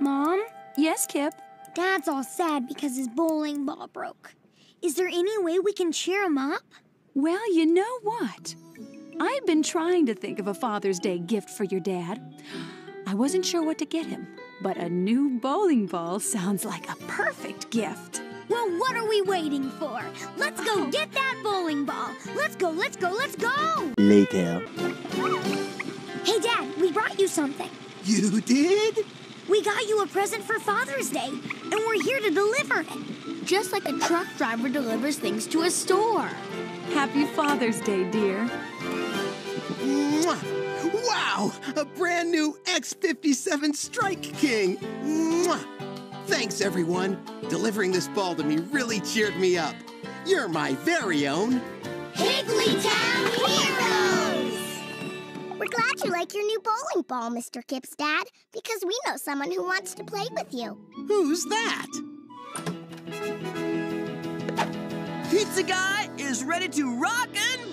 Mom? Yes, Kip? Dad's all sad because his bowling ball broke. Is there any way we can cheer him up? Well, you know what? I've been trying to think of a Father's Day gift for your dad. I wasn't sure what to get him, but a new bowling ball sounds like a perfect gift. Well, what are we waiting for? Let's go uh-huh. get that bowling ball. Let's go, let's go, let's go. Later. Hey, Dad, we brought you something. You did? We got you a present for Father's Day, and we're here to deliver it. Just like a truck driver delivers things to a store. Happy Father's Day, dear. Mwah! Wow! A brand new X57 Strike King! Mwah! Thanks, everyone. Delivering this ball to me really cheered me up. You're my very own. Higglytown Heroes! We're glad you like your new bowling ball, Mr. Kip's dad, because we know someone who wants to play with you. Who's that? Pizza Guy is ready to rock and